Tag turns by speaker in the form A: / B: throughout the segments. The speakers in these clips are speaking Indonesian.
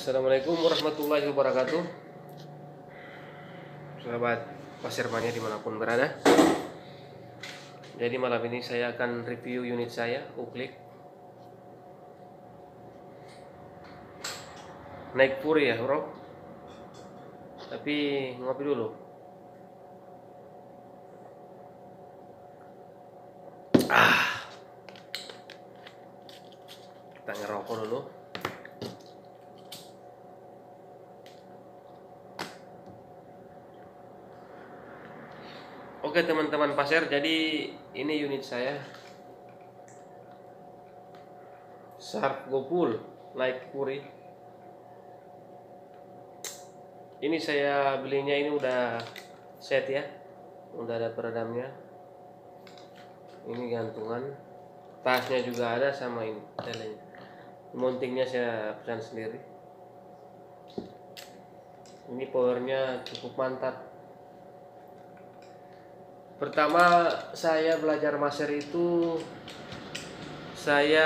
A: Assalamualaikum warahmatullahi wabarakatuh. Sahabat pasir mania di mana pun berada. Jadi malam ini saya akan review unit saya Uklik Naik puri ya bro? Tapi ngopi dulu Ah Kita ngerokok dulu Oke teman-teman pasir, jadi ini unit saya. Sharp Gopul Like Puri Ini saya belinya ini udah set ya. Udah ada peredamnya. Ini gantungan. Tasnya juga ada sama ini telenya. Mountingnya saya pesan sendiri. Ini powernya cukup mantap Pertama saya belajar master itu saya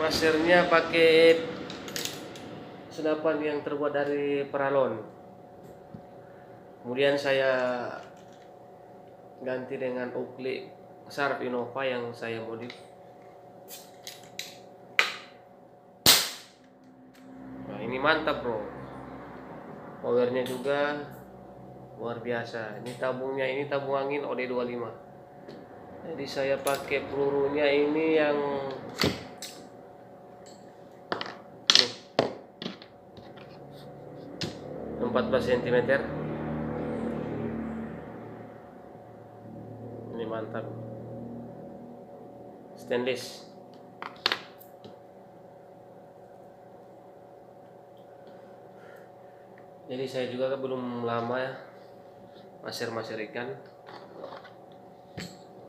A: masternya pakai senapan yang terbuat dari peralon. Kemudian saya ganti dengan Oakley Sharp Innova yang saya modif. Nah, ini mantap, Bro. Powernya juga luar biasa. Ini tabungnya ini tabung angin OD25 jadi saya pakai pelurunya ini yang nih 14 cm ini mantap. Stainless. Jadi saya juga belum lama ya masir-masir ikan.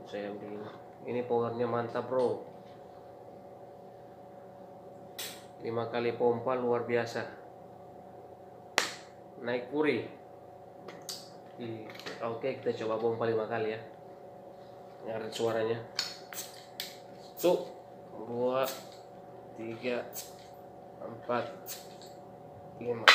A: Saya beli ini. Powernya mantap bro. 5 kali pompa luar biasa. Naik puri. Oke kita coba pompa 5 kali ya. Dengar suaranya. Tuh dua tiga empat lima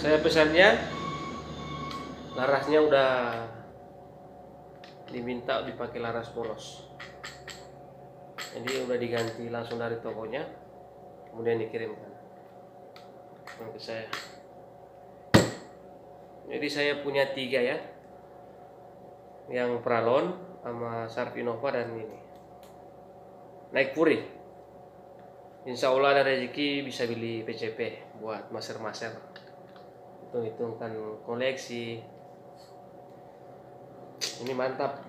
A: saya pesannya larasnya udah diminta dipakai laras polos jadi udah diganti langsung dari tokonya kemudian dikirimkan. Ke saya. Jadi saya punya tiga ya. Yang pralon sama Sarvinova dan ini naik puri Insya Allah ada rezeki bisa beli PCP buat maser-maser. Hitung-hitungkan koleksi. Ini mantap.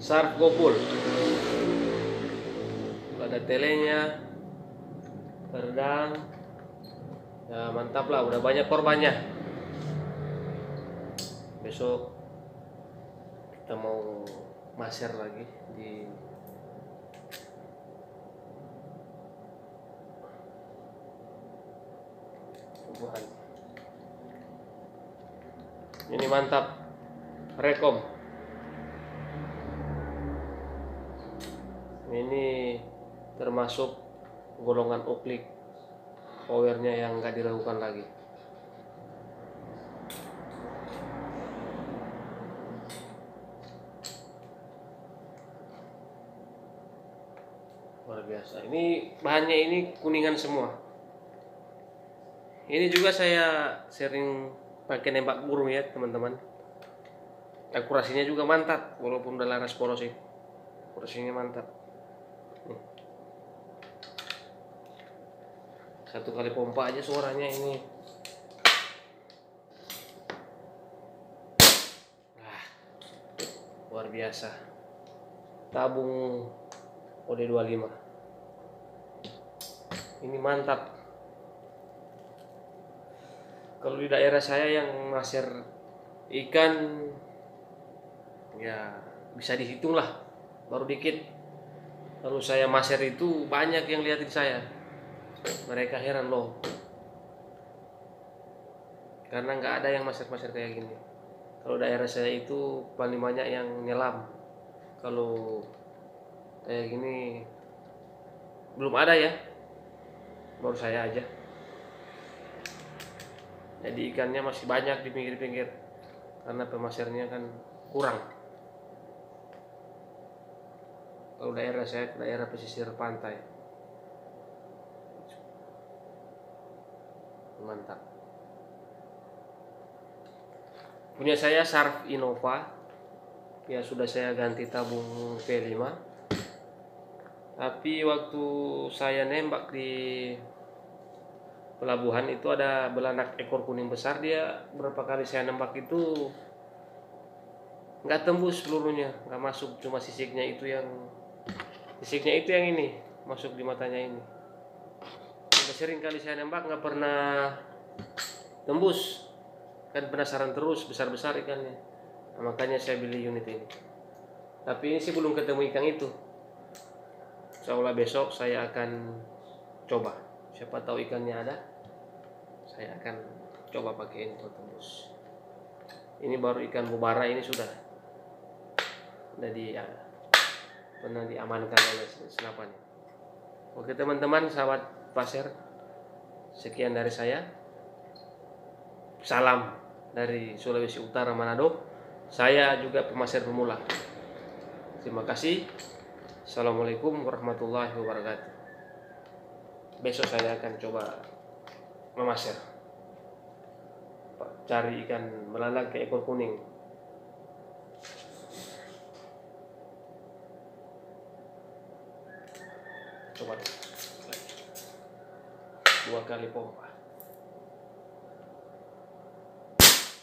A: Sharp Gopul. Ada telenya teredang ya mantap lah udah banyak korbannya. Besok kita mau maser lagi di Ini mantap. Rekom. Ini termasuk golongan oplik powernya yang nggak diragukan lagi. Luar biasa. Ini bahannya ini kuningan semua ini juga saya sering pakai nembak burung ya teman-teman. Akurasinya juga mantap walaupun udah laras polos sih. Akurasinya mantap. Satu kali pompa aja suaranya ini. Ah, luar biasa. Tabung OD25 ini mantap kalau di daerah saya yang masir ikan ya bisa dihitung lah baru dikit. Kalau saya maser itu banyak yang liatin saya. Mereka heran loh. Karena nggak ada yang masker-masker kayak gini. Kalau daerah saya itu paling banyak yang nyelam. Kalau kayak gini belum ada ya. Baru saya aja jadi ikannya masih banyak di pinggir-pinggir. Karena pemasirnya kan kurang. Kalau daerah saya daerah pesisir pantai. Mantap. Punya saya Sarf Innova. Ya sudah saya ganti tabung P5 tapi waktu saya nembak di pelabuhan itu ada belanak ekor kuning besar dia berapa kali saya nembak itu nggak tembus pelurunya nggak masuk cuma sisiknya itu yang sisiknya itu yang ini masuk di matanya ini. Udah sering kali saya nembak nggak pernah tembus. Kan penasaran terus besar besar ikannya. Nah, makanya saya beli unit ini. Tapi ini sih belum ketemu ikan itu. Insya besok saya akan coba siapa tahu ikannya ada saya akan coba pakai ini tembus. Ini baru ikan bubara ini sudah udah di ya, pernah diamankan oleh senapannya oke teman-teman sahabat pasir sekian dari saya. Salam dari Sulawesi Utara Manado. Saya juga pemasir pemula. Terima kasih. Assalamualaikum warahmatullahi wabarakatuh. Besok saya akan coba memasir. Cari ikan melalang ke ekor kuning. Coba dua kali pompa.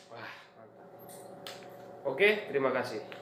A: Wah, mantap. Oke, terima kasih.